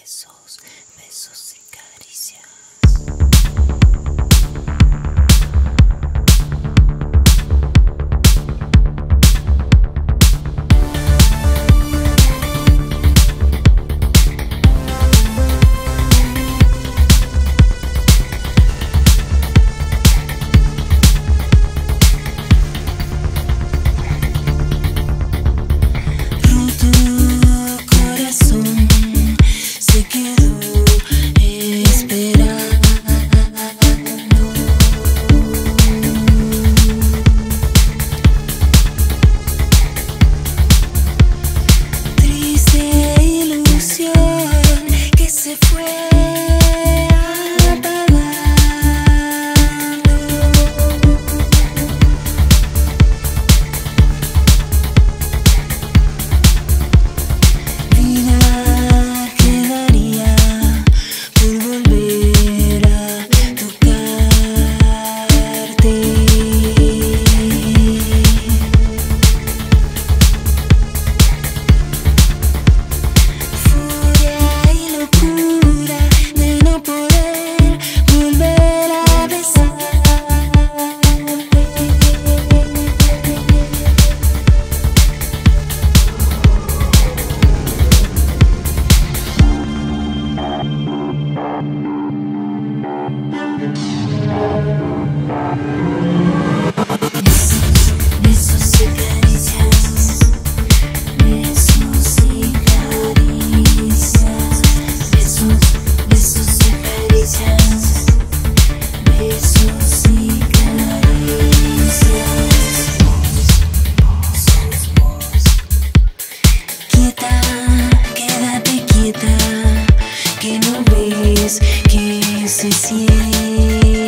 besos, besos y caricias. Kiss, kiss, kiss.